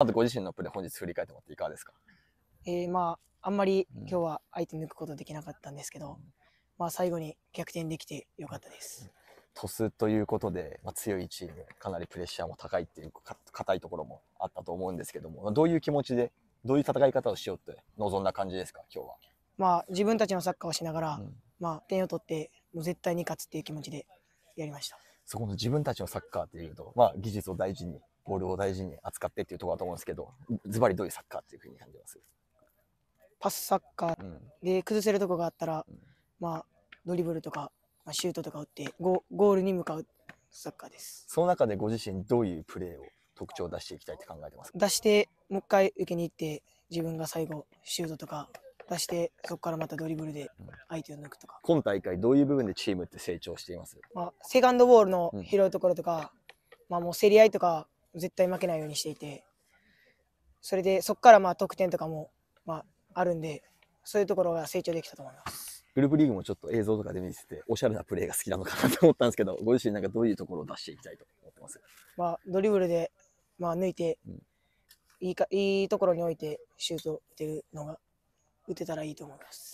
まずご自身のプレー本日振り返ってもらっていかがですか？えー、まああんまりうん今日は相手抜くことできなかったんですけど、まあ最後に逆転できてよかったです。鳥栖ということで、まあ、強いチームかなりプレッシャーも高いっていうか硬いところもあったと思うんですけどもどういう気持ちでどういう戦い方をしようって望んだ感じですか？今日は。まあ自分たちのサッカーをしながら、うんまあ点を取ってもう絶対に勝つっていう気持ちでやりました。そこの自分たちのサッカーっていうと、まあ、技術を大事にボールを大事に扱ってっていうところだと思うんですけどズバリどういうサッカーっていうふうに感じます、パスサッカー。うん。で崩せるとこがあったら、うんまあドリブルとか、まあ、シュートとか打ってゴゴールに向かうサッカーです。その中でご自身どういうプレーを特徴を出していきたいって考えてますか？出してもう一回受けに行って自分が最後シュートとか出してそこからまたドリブルで相手を抜くとか、今大会どういう部分でチームって成長しています？まあ、セカンドボールのうん。拾うところとか、まあもう競り合いとか絶対負けないようにしていてそれでそこからまあ得点とかもまああるんでそういうところが成長できたと思います。グループリーグもちょっと映像とかで見せておしゃれなプレーが好きなのかなと思ったんですけど ご自身なんかどういうところを出していきたいと思ってます？まあ、ドリブルで、まあ、抜いて、うんいいかいいところに置いてシュート打てるのが打てたらいいと思います。